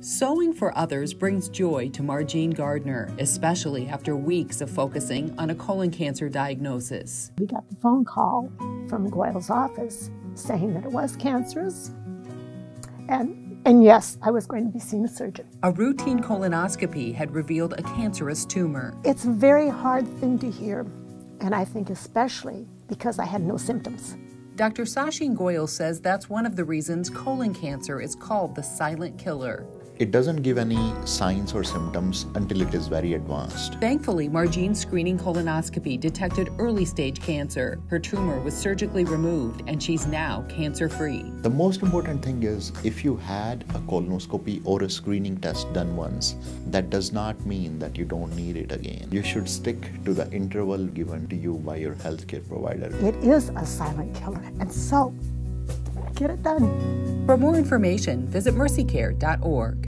Sewing for others brings joy to Margean Gardner, especially after weeks of focusing on a colon cancer diagnosis. We got the phone call from Goyal's office saying that it was cancerous. And, and yes, I was going to be seeing a surgeon. A routine colonoscopy had revealed a cancerous tumor. It's a very hard thing to hear, and I think especially because I had no symptoms. Dr. Sachin Goyal says that's one of the reasons colon cancer is called the silent killer. It doesn't give any signs or symptoms until it is very advanced. Thankfully, Margean's screening colonoscopy detected early stage cancer. Her tumor was surgically removed and she's now cancer free. The most important thing is if you had a colonoscopy or a screening test done once, that does not mean that you don't need it again. You should stick to the interval given to you by your healthcare provider. It is a silent killer, and so get it done. For more information, visit mercycare.org.